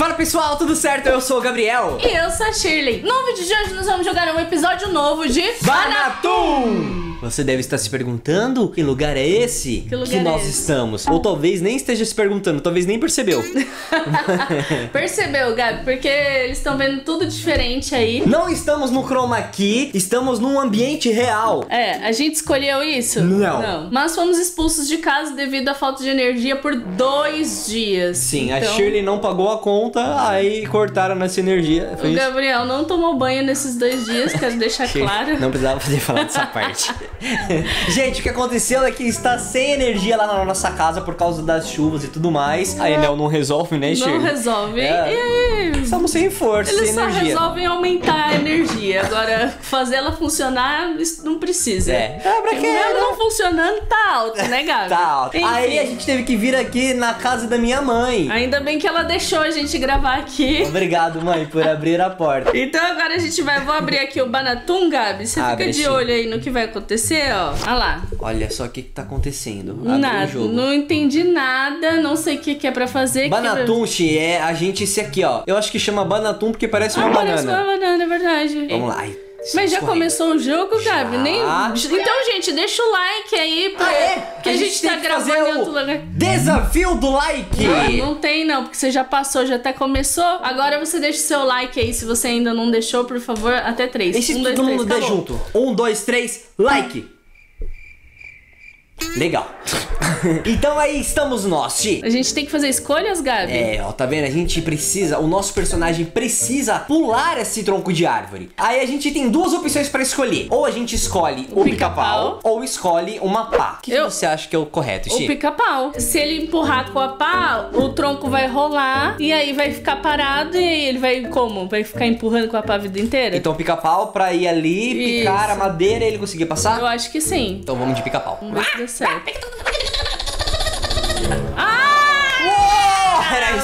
Fala pessoal, tudo certo? Eu sou o Gabriel. E eu sou a Shirley. No vídeo de hoje nós vamos jogar um episódio novo de Banatum! Você deve estar se perguntando que lugar é esse Que lugar é nós esse? estamos. Ou talvez nem esteja se perguntando, talvez nem percebeu. Percebeu, Gabi? Porque eles estão vendo tudo diferente aí. Não estamos no chroma key, estamos num ambiente real. É, a gente escolheu isso? Não. Mas fomos expulsos de casa devido à falta de energia por dois dias. Sim, a Então, Shirley não pagou a conta, aí cortaram nossa energia. Foi O isso? Gabriel não tomou banho nesses dois dias, quero deixar claro. Não precisava fazer falar dessa parte. Gente, o que aconteceu é que está sem energia lá na nossa casa por causa das chuvas e tudo mais. A Enel não resolve, né, Não Shirley? resolve. É. E- Estamos sem força, Eles sem só energia. resolvem aumentar a energia. Agora, fazer ela funcionar, isso não precisa. É. Ah, pra quê, Mesmo né? não funcionando, tá alto, né, Gabi? Tá alto. Enfim. Aí a gente teve que vir aqui na casa da minha mãe. Ainda bem que ela deixou a gente gravar aqui. Obrigado, mãe, por abrir a porta. Então agora a gente vai, vou abrir aqui o Banatum, Gabi. Você Abre, fica de olho aí no que vai acontecer, ó. Olha lá. Olha só o que, que tá acontecendo. Abre nada, jogo. não entendi nada, não sei o que, que é pra fazer. que Banatum, Xi, é a gente esse aqui, ó. Eu acho que chama Banatum porque parece Ah, uma parece banana. uma banana, é verdade. Vamos lá. Mas já escorrendo. começou o jogo, Gabi? Já. Nem... Então, gente, deixa o like aí, pra... Ah, é? que a, gente, tem tá que gravando fazer outro o lugar. Desafio do like! Não tem não, porque você já passou, já até começou. Agora você deixa o seu like aí, se você ainda não deixou, por favor, até três. Se um, dois, todo três, mundo acabou. junto? Um, dois, três, like! Legal. então aí estamos nós, Xi. A gente tem que fazer escolhas, Gabi? É, ó, tá vendo? A gente precisa, o nosso personagem precisa pular esse tronco de árvore. Aí a gente tem duas opções pra escolher. Ou a gente escolhe o pica-pau, pica-pau. ou escolhe uma pá. O que, que Eu- você acha que é o correto, O Xi? pica-pau. Se ele empurrar com a pá, o tronco vai rolar e aí vai ficar parado e ele vai como? Vai ficar empurrando com a pá a vida inteira? Então pica-pau pra ir ali, picar Isso. a madeira e ele conseguir passar? Eu acho que sim. Então vamos de pica-pau. Ver se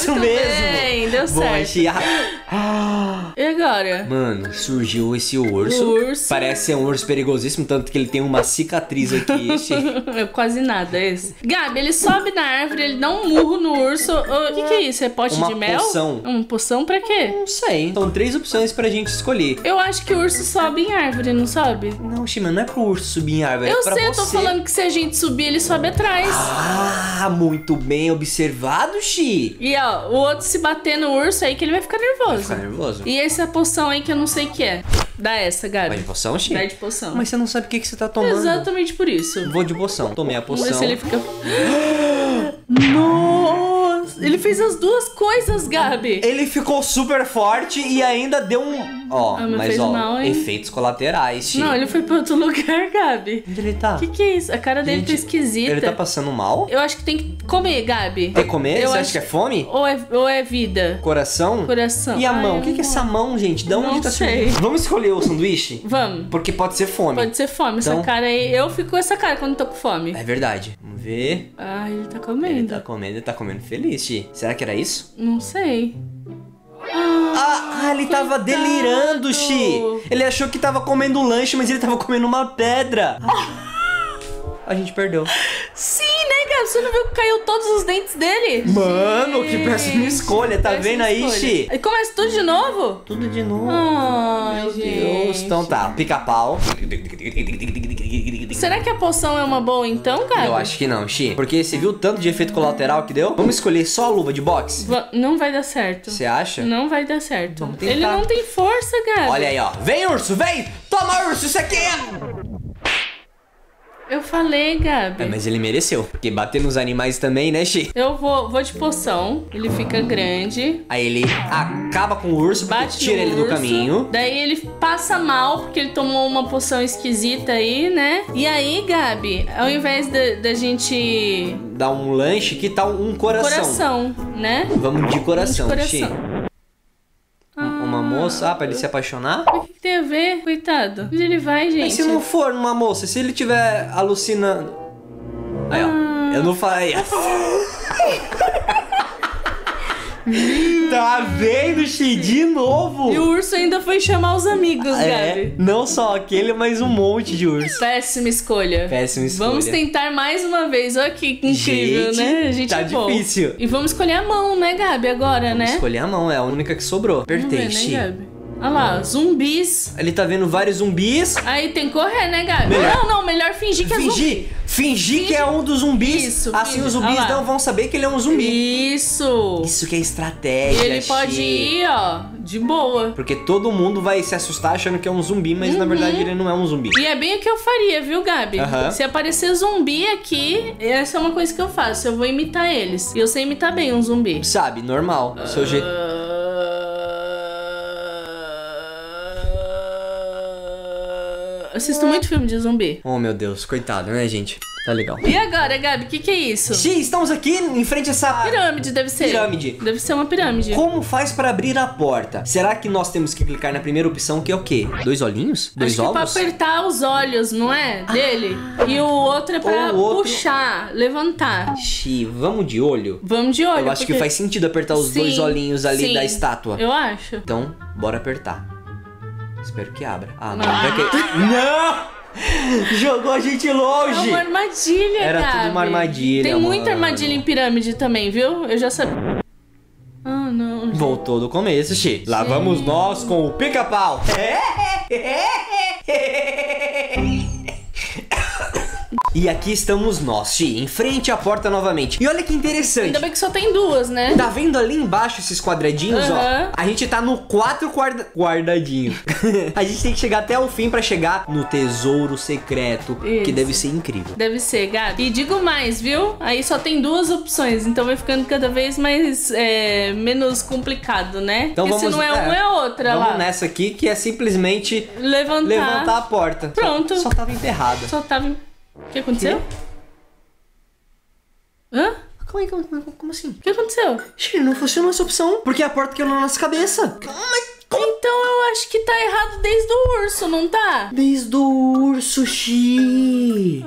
isso Muito mesmo! bem, deu Bom, certo. Xi, ah, E agora? Mano, surgiu esse urso. O urso. Parece ser um urso perigosíssimo, tanto que ele tem uma cicatriz aqui. Xi. Quase nada esse. Gabi, ele sobe na árvore, ele dá um murro no urso. O que, que é isso? É pote Uma de mel? poção. Uma poção pra quê? Não sei. São três opções pra gente escolher. Eu acho que o urso sobe em árvore, não sobe? Não, Shima, não é pro urso subir em árvore, Eu é sei, eu tô falando que se a gente subir, ele sobe atrás. Ah, muito bem observado, Xi. E ó, o outro se bater no urso aí que ele vai ficar nervoso. Fica nervoso. E essa poção aí que eu não sei o que é. Dá essa, Vai de Gabi. poção, Xi? Dá de poção. Mas você não sabe o que, que você tá tomando. Exatamente por isso. Vou de poção. Tomei a Vamos poção. ver se ele fica. Nossa! Ele fez as duas coisas, Gabi. Ele ficou super forte e ainda deu um. Ó, Ah, mas ó, mal, efeitos colaterais, Xi. Não, ele foi pra outro lugar, Gabi. Onde ele tá? O que, que é isso? A cara dele tá Gente, esquisita. Ele tá passando mal? Eu acho que tem que comer, Gabi. Quer comer? Eu você acho- acha que é fome? Ou é, ou é vida? Coração? Coração. E a Ai, mão? O que, que é essa mão, gente? Da onde tá sei. surgindo? Vamos escolher o sanduíche? Vamos. Porque pode ser fome. Pode ser fome.Essa Então- cara aí. Eu fico com essa cara quando tô com fome. É verdade. Vamos ver. Ai, ele tá Ele comendo. tá comendo, ele tá comendo feliz, Xi. Será que era isso? Não sei. Ah, ah, ele tava coitado. delirando, Xi. Ele achou que tava comendo lanche, mas ele tava comendo uma pedra. A gente perdeu. Sim, né, Gabi? Você não viu que caiu todos os dentes dele? Mano, que péssima escolha, tá péssima vendo aí. Xi? E começa tudo de novo? Tudo de novo. Ai, Meu gente. Deus. Então tá, pica-pau. Será que a poção é uma boa então, Gabi? Eu acho que não, Xi. Porque você viu o tanto de efeito colateral que deu? Vamos escolher só a luva de boxe? Va- Não vai dar certo. Você acha? Não vai dar certo. Vamos tentar. Ele não tem força, Gabi. Olha aí, ó. Vem, urso, vem! Toma, urso, isso aqui! Eu falei, Gabi. É, mas ele mereceu. Porque bater nos animais também, né, Xi? Eu vou, vou de poção. Ele fica grande. Aí ele acaba com o urso, Bate tira ele do caminho. Daí ele passa mal, porque ele tomou uma poção esquisita aí, né? E aí, Gabi, ao invés da, gente. Dá um lanche, que tal um coração? Coração, né? Vamos de coração, Vamos de Xi. Coração. Uma moça, ah, pra ele se apaixonar? O que, que tem a ver, coitado? Onde ele vai, gente? Mas se não for uma moça, se ele tiver alucinando. Aí, ó. Ah. Eu não falei. Tá vendo, Xi? De novo! E o urso ainda foi chamar os amigos, É, Gabi. não só aquele, mas um monte de urso. Péssima escolha. Péssima escolha. Vamos tentar mais uma vez. Olha que incrível, Gente, né? A gente tá é difícil. E vamos escolher a mão, né, Gabi, agora, né? Escolher a mão, é a única que sobrou. Vamos ver, Apertei, Xi. né, Gabi? Olha lá, zumbis. Ele tá vendo vários zumbis. Aí tem que correr, né, Gabi? Melhor- Não, não, melhor fingir que é zumbi. Fingir, fingir que é um dos zumbis. Isso, assim finge. os zumbis lá. não vão saber que ele é um zumbi. Isso. Isso que é E estratégia. ele pode ir, ó, de boa. Porque todo mundo vai se assustar achando que é um zumbi, mas Uhum. na verdade ele não é um zumbi. E é bem o que eu faria, viu, Gabi? Aham. Se aparecer zumbi aqui, essa é uma coisa que eu faço. Eu vou imitar eles. E eu sei imitar bem um zumbi. Sabe, normal. Seu jeito. Assisto muito filme de zumbi. Oh meu Deus, coitado, né, gente? Tá legal. E agora, Gabi, o que, que é isso? Xi, estamos aqui em frente a essa Pirâmide, deve ser. Pirâmide. Deve ser uma pirâmide. Como faz para abrir a porta? Será que nós temos que clicar na primeira opção, que é o quê? Dois olhinhos? Dois Acho que é pra ovos? apertar os olhos, não é? Dele. E o outro é pra outro- puxar, levantar. Xi, vamos de olho? Vamos de olho. Eu acho que porque- faz sentido apertar os Sim, dois olhinhos ali sim. da estátua. Eu acho. Então, bora apertar. Espero que abra. Ah, não. Ah. Que... Não! Jogou a gente É longe! uma armadilha, Era Gabi. tudo uma armadilha, Tem muita mano. armadilha em pirâmide também, viu? Eu já sabia. Ah, não. Voltou do começo, Xi. Lá vamos nós com o pica-pau. E aqui estamos nós, Xi, em frente à porta novamente. E olha que interessante. Ainda bem que só tem duas, né? Tá vendo ali embaixo esses quadradinhos, ó? Aham. A gente tá no quatro guarda... guardadinho. a gente tem que chegar até o fim pra chegar no tesouro secreto, que Isso. deve ser incrível. Deve ser, Gabi. E digo mais, viu? Aí só tem duas opções, então vai ficando cada vez mais é, menos complicado, né? Então Porque vamos se não é uma, é outra Vamos lá. nessa aqui, que é simplesmente Levantar. levantar a porta. Só- Pronto. Só, tava emperrada. Só tava. O que aconteceu? Hã? Calma aí, calma, calma, como assim? O que aconteceu? Xi, não funcionou essa opção, porque a porta caiu na nossa cabeça. Então eu acho que tá errado desde o urso, não tá? Desde o urso, Xi.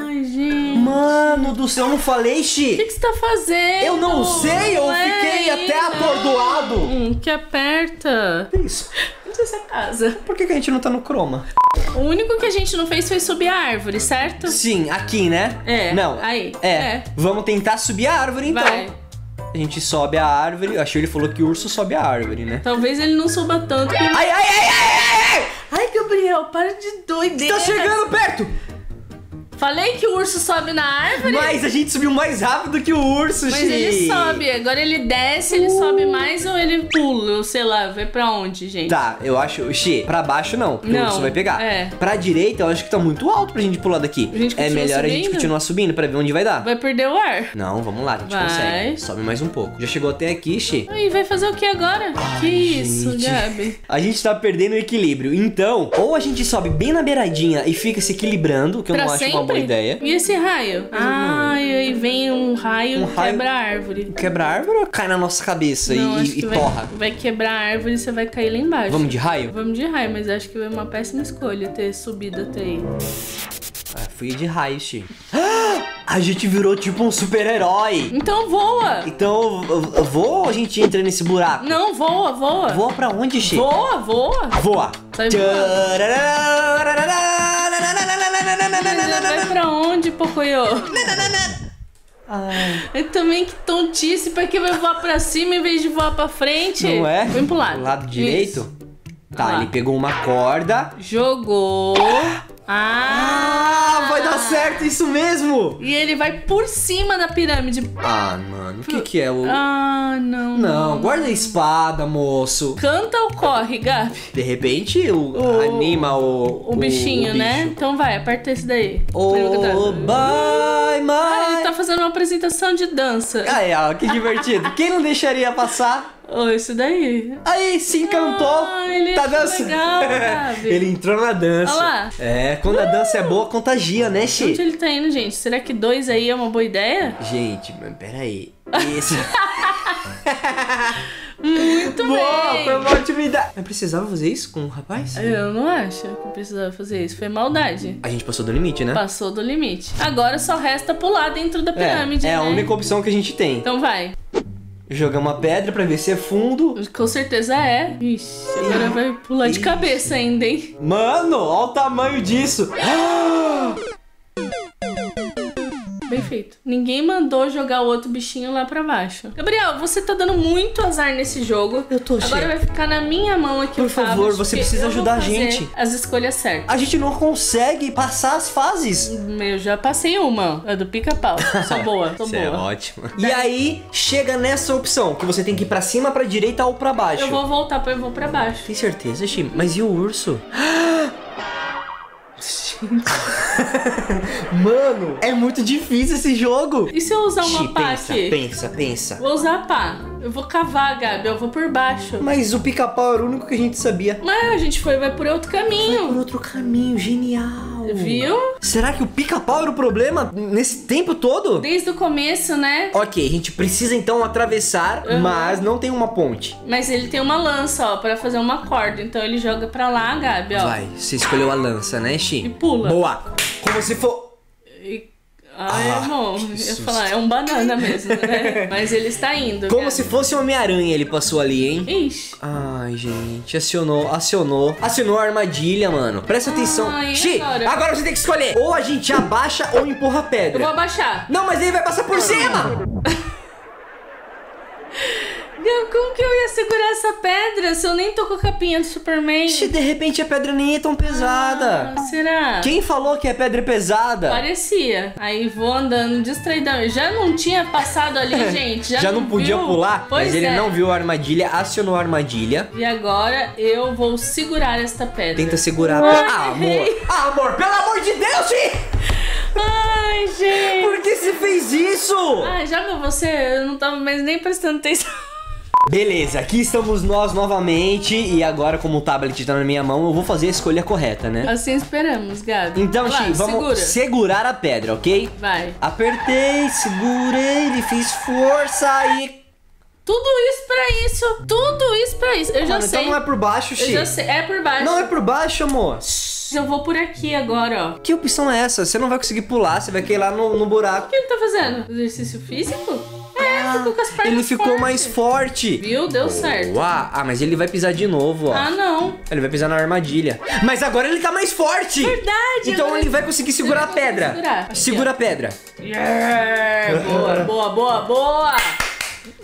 Ai, gente. Mano do céu, eu não falei, O Xi. que, que você tá fazendo? Eu não sei, eu Não é fiquei até isso. atordoado. Hum, que aperta. Que isso? É casa. Por que, que a gente não tá no croma? O único que a gente não fez foi subir a árvore, certo? Sim, aqui, né? É, Não. aí, É. é. Vamos tentar subir a árvore, então. Vai. A gente sobe a árvore. Acho que ele falou que o urso sobe a árvore, né? Talvez ele não suba tanto ai, ai, ai, ai, ai! Ai, Gabriel, para de doideira. Tá chegando perto! Falei que o urso sobe na árvore. Mas a gente subiu mais rápido que o urso, Mas ele sobe, agora ele desce, ele sobe mais ou ele pula, ou sei lá, vai pra onde, gente? Tá, eu acho, Xi, pra baixo não, porque o Não, urso vai pegar. é. Pra direita, eu acho que tá muito alto pra gente pular daqui. A gente é melhor a gente subindo? continuar subindo pra ver onde vai dar. Vai perder o ar. Não, vamos lá, a gente Vai. consegue. Sobe mais um pouco. Já chegou até aqui, Xi. Aí, vai fazer o que agora? que isso, gente. Gabi? A gente tá perdendo o equilíbrio. Então, ou a gente sobe bem na beiradinha e fica se equilibrando, que eu pra não sempre? acho uma boa ideia. E esse raio? Ai, aí vem um raio Um e raio- quebra a árvore. Quebra a árvore ou cai na nossa cabeça Não, e, e vai, torra? vai quebrar a árvore e você vai cair lá embaixo. Vamos de raio? Vamos de raio, mas acho que foi uma péssima escolha ter subido até aí. Ah, fui de raio, Xi. A gente virou tipo um super-herói. Então voa! Então, vou ou a gente entra nesse buraco? Não, voa, voa! Voa pra onde, Xi? Voa, voa! Voa. Sai Vai pra onde, Pocoyo? Ai, É também que tontice, pra que vai voar pra cima em vez de voar pra frente? não é? Vem pro lado. Pro lado direito? Isso. Tá, Lá. ele pegou uma corda. Jogou. Ah! Ah, vai dar certo isso mesmo! E ele vai por cima da pirâmide. Ah, mano, o que que é o... Ah, não. Não, guarda a espada, moço. Canta ou corre, Gabi? De repente, o, O- anima o... O bichinho, né? bicho. Então vai, aperta esse daí. Oh, bye, my... Ah, ele tá fazendo uma apresentação de dança. Aí, ó, que divertido. Quem não deixaria passar? Oh, esse daí. Aí, se encantou. Ah, ele tá é dançando. legal, ele entrou na dança. Olha lá. É, quando a dança é boa, contagia, né, Onde Xi? ele tá indo, gente? Será que dois aí é uma boa ideia? Gente, mas peraí. Esse... Muito Boa, bem. foi uma ótima ideia. Mas precisava fazer isso com o rapaz? Eu não acho que precisava fazer isso. Foi maldade. A gente passou do limite, né? Passou do limite. Agora só resta pular dentro da pirâmide, é, é né? a única opção que a gente tem. Então vai. Jogar uma pedra pra ver se é fundo. Com certeza é. Ixi, agora vai pular de Ixi. cabeça ainda, hein? Mano, olha o tamanho disso. Bem feito. Ninguém mandou jogar o outro bichinho lá pra baixo. Gabriel, você tá dando muito azar nesse jogo. Eu tô Agora cheio. vai ficar na minha mão aqui Por o tablet, favor, você precisa ajudar a fazer gente. As escolhas certas. A gente não consegue passar as fases. Eu já passei uma, a do pica-pau. Sou boa, sou Isso é boa. ótimo. E aí, chega nessa opção, que você tem que ir pra cima, pra direita ou pra baixo. Eu vou voltar pra eu vou pra baixo. Tem certeza, Xi? Mas e o urso? Mano, é muito difícil esse jogo. E se eu usar uma Xi, pá pensa, aqui? pensa, pensa. Vou usar a pá. Eu vou cavar, Gabi. Eu vou por baixo. Mas o pica-pau era o único que a gente sabia. Mas a gente foi, vai por outro Por caminho. outro caminho, genial. Viu? Será que o pica-pau era o problema nesse tempo todo? Desde o começo, né? Ok, a gente precisa então atravessar, Uhum. mas não tem uma ponte. Mas ele tem uma lança, ó, pra fazer uma corda. Então ele joga pra lá, Gabi, ó. Vai, você escolheu a lança, né, E Xi? pula. Boa. Como se for. E... Ai, Ah, irmão, que eu ia falar, é um banana mesmo, né? Mas ele está indo. Como Gabi. se fosse um Homem-Aranha ele passou ali, hein? Ixi. Ai, gente, acionou, acionou, acionou a armadilha, mano. Presta atenção. Ai, Xi, agora? agora você tem que escolher. Ou a gente abaixa ou empurra a Eu pedra. vou abaixar. Não, mas ele vai passar por cima. Como que eu ia segurar essa pedra se eu nem tô com a capinha do Superman? Xi, de repente a pedra nem é tão pesada. Ah, será? Quem falou que a pedra é pesada? Parecia. Aí vou andando distraidão. Já não tinha passado ali, gente. Já, Já não podia viu? pular, Pois mas ele é. não viu a armadilha, acionou a armadilha. E agora eu vou segurar esta pedra. Tenta segurar a pedra. Ah, amor. Ah, amor, pelo amor de Deus, Xi! Ai, gente. Por que você fez isso? Já que você, eu não tava mais nem prestando atenção. Beleza, aqui estamos nós novamente. E agora, como o tablet tá na minha mão, eu vou fazer a escolha correta, né? Assim esperamos, Gabi. Então, Xi, vamos segura. segurar a pedra, ok? Vai. Apertei, segurei, ele fiz força e. Tudo isso pra isso. Tudo isso pra isso. Eu já Mano, sei. então não é por baixo, Eu Xi. já sei. É por baixo. Não é por baixo, amor. Eu vou por aqui agora, ó. Que opção é essa? Você não vai conseguir pular, você vai cair lá no, no buraco. O que ele tá fazendo? Exercício físico? As pernas Ele ficou fortes. mais forte. Viu? Deu certo. Boa. Ah, mas ele vai pisar de novo, ó. Ah, não. Ele vai pisar na armadilha. Mas agora ele tá mais forte! Verdade. Então ele vai conseguir segurar a pedra. segurar. Segura a pedra. Yeah, boa, boa, boa, boa.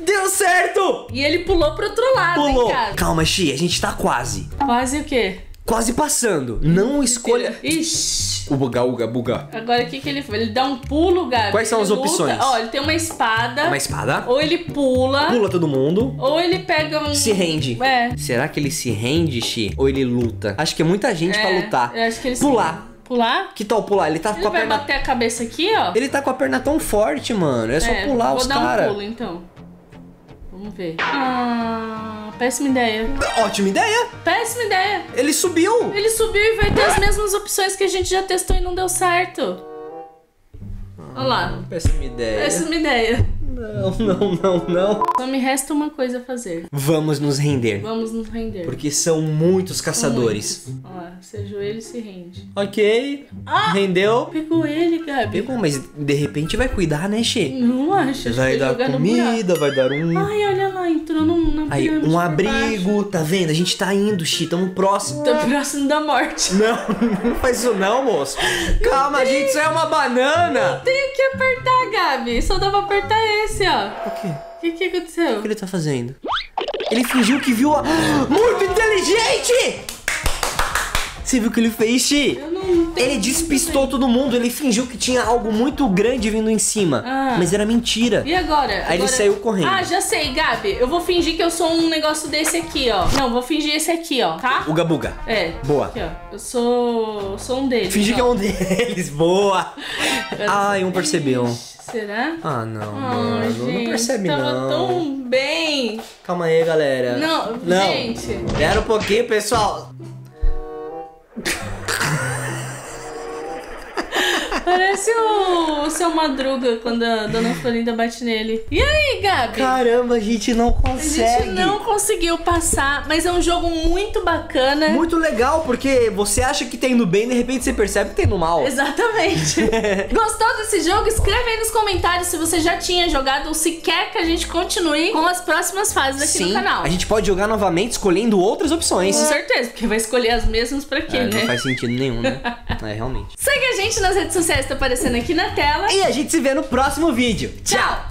Deu certo! E ele pulou pro outro lado, Pulou. Calma, Xi, a gente tá quase. Quase o quê? Quase passando. Não escolha. Ixi. O buga, uga, buga. Agora o que que ele faz? Ele dá um pulo, Gabi. Quais são Ele as luta. opções? Ó, ele tem uma espada. Uma espada. Ou ele pula. Pula todo mundo. Ou ele pega um... Se rende. É. Será que ele se rende, Xi? Ou ele luta? Acho que é muita gente pra É, lutar. Eu acho que ele se- Pular. Pular? Que tal pular? Ele tá Ele com a vai perna. bater a cabeça aqui, ó. Ele tá com a perna tão forte, mano. É só pular vou os dar um caras. pulo, então. Vamos ver. Ah, péssima ideia. Ótima ideia! Péssima ideia. Ele subiu! Ele subiu e vai ter as mesmas opções que a gente já testou e não deu certo. Olha lá. Péssima ideia. Péssima ideia. Não, não, não, não. Só me resta uma coisa a fazer. Vamos nos render. Vamos nos render. Porque são muitos caçadores. Muitos. Olha lá, se ajoelha e se rende. Ok. Ah! Rendeu. Pegou ele, Gabi. Pegou, mas de repente vai cuidar, né, Xê? Não acho. Vai dar comida, vai dar um. Ai, olha lá, entrou num, na Aí, um abrigo, tá vendo? A gente tá indo, Xi, tamo próximo. baixo. Tá próximo da morte. Não, não faz isso não, moço. Calma, gente, isso é uma banana. Tenho que apertar, Só dá pra apertar esse, ó. O quê? O que, que aconteceu? O que ele tá fazendo? Ele fingiu que viu a... Muito inteligente! Você viu o que ele fez, Xi? Eu não Ele despistou todo mundo, ele fingiu que tinha algo muito grande vindo em cima. Ah. Mas era mentira. E agora? Aí ele Agora- saiu correndo. Ah, já sei, Gabi. Eu vou fingir que eu sou um negócio desse aqui, ó. Não, vou fingir esse aqui, ó, tá? Uga buga. É. Boa. Aqui, ó. Eu sou. sou um deles. Fingir que é um deles. Boa. Ai, um percebeu. Será? Ah, não, Ai, mano. gente, não percebe, tava não. tão bem. Calma aí, galera. Não, não. gente. Espera um pouquinho, pessoal. Parece o, o seu Madruga quando a dona Florinda bate nele. E aí, Gabi? Caramba, a gente não A consegue. gente não conseguiu passar, mas é um jogo muito bacana. Muito legal, porque você acha que tem no bem, de repente você percebe que tem no mal. Exatamente. Gostou desse jogo? Escreve aí nos comentários se você já tinha jogado ou se quer que a gente continue com as próximas fases aqui Sim, no canal. a gente pode jogar novamente escolhendo outras opções. Com certeza, porque vai escolher as mesmas pra quê, É, né? Não faz sentido nenhum, né? É, realmente. Segue a gente nas redes sociais, tá aparecendo aqui na tela. E a gente se vê no próximo vídeo. Tchau!